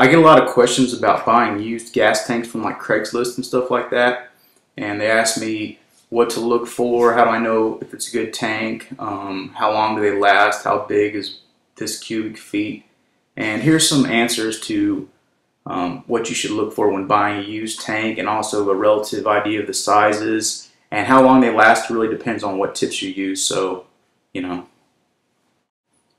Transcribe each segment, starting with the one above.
I get a lot of questions about buying used gas tanks from like Craigslist and stuff like that. And they ask me what to look for, how do I know if it's a good tank, um, how long do they last, how big is this cubic feet. And here's some answers to um, what you should look for when buying a used tank and also a relative idea of the sizes and how long they last really depends on what tips you use. So, you know,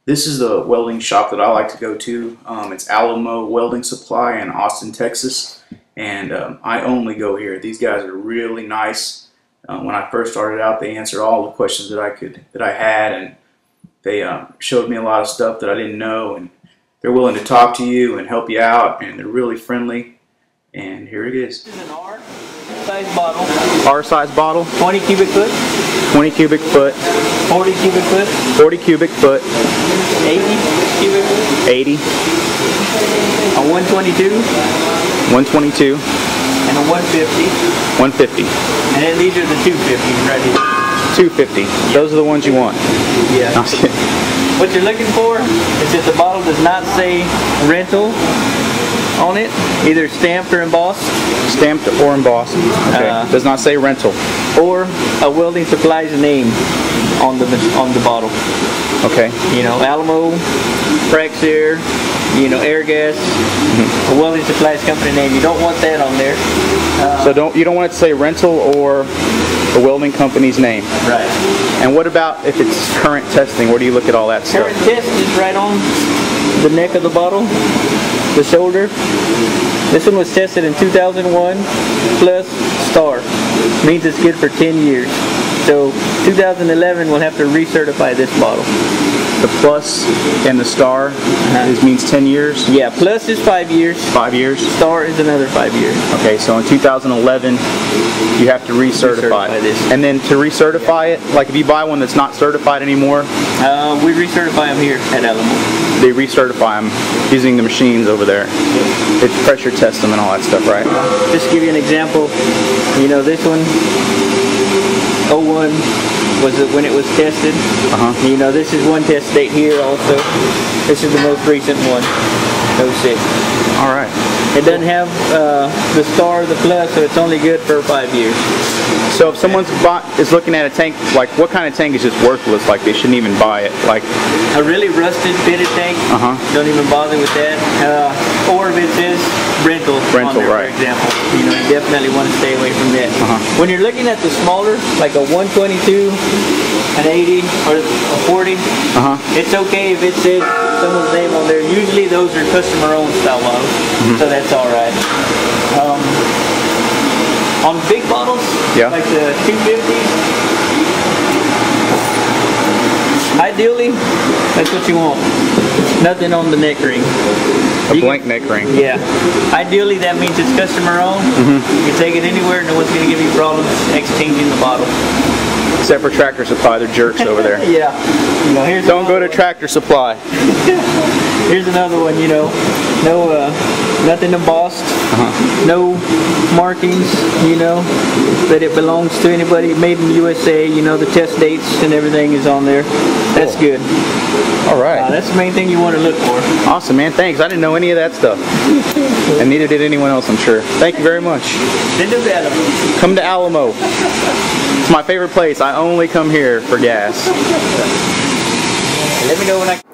this is the welding shop that I like to go to. Um, it's Alamo Welding Supply in Austin, Texas. And um, I only go here. These guys are really nice. Uh, when I first started out, they answered all the questions that I could that I had, and they uh, showed me a lot of stuff that I didn't know. And they're willing to talk to you and help you out, and they're really friendly. And here it is. This is an R size bottle, R size bottle, 20 cubic foot, 20 cubic foot, 40 cubic foot, 40 cubic foot, 80 cubic foot, 80, a 122, 122, and a 150. 150, And then these are the 250s right here. 250. Those are the ones you want. Yeah. Okay. What you're looking for is that the bottle does not say rental on it, either stamped or embossed, Stamped or embossed. Okay. Uh, Does not say rental. or a welding supplies name on the on the bottle. Okay. You know, Alamo, Praxair, you know, Airgas, a welding supplies company name. You don't want that on there. So don't you don't want it to say rental or the welding company's name. Right. And what about if it's current testing? Where do you look at all that stuff? Current test is right on the neck of the bottle, the shoulder. This one was tested in 2001 plus star. Means it's good for 10 years. So 2011 we'll have to recertify this bottle. The plus and the star is, means 10 years, Yeah, plus is five years. five years. Star is another five years. Okay, so in 2011, you have to recertify. Recertify this. And then to recertify it, like if you buy one that's not certified anymore, Uh, we recertify them here at Alamo. They recertify them using the machines over there. They pressure test them and all that stuff, right? Just to give you an example, you know this one, 01 was it when it was tested. Uh-huh. You know this is one test date here also. This is the most recent one, 06. All right. It doesn't have uh, the star the plus, so it's only good for five years. So if someone's bought, is looking at a tank, like what kind of tank is just worthless? Like they shouldn't even buy it. Like, A really rusted pitted tank, Uh-huh. don't even bother with that. Uh, or if it says rental, on Rental, there, right. for example, you know, you definitely want to stay away from that. Uh-huh. When you're looking at the smaller, like a 122, an 80, or a 40, uh huh. it's okay if it says someone's name on there. Usually those are customer-owned style models, Mm-hmm. so that's all right. Um, on big bottles, Yeah. like the 250s, ideally, that's what you want. Nothing on the neck ring. A You can- blank neck ring. Yeah. Ideally, that means it's customer-owned. Mm-hmm. You can take it anywhere, no one's going to give you problems exchanging the bottle. Except for Tractor Supply, they're jerks over there. Yeah. You know, here's Don't go to Tractor Supply. Here's another one. You know, no, uh, nothing embossed, Uh-huh. no markings. You know, that it belongs to anybody. Made in USA. You know, the test dates and everything is on there. That's good. All right. Uh, that's the main thing you want to look for. Awesome, man. Thanks. I didn't know any of that stuff. And neither did anyone else, I'm sure. Thank you very much. Then do that. Come to Alamo. It's my favorite place. I only come here for gas. Let me know when I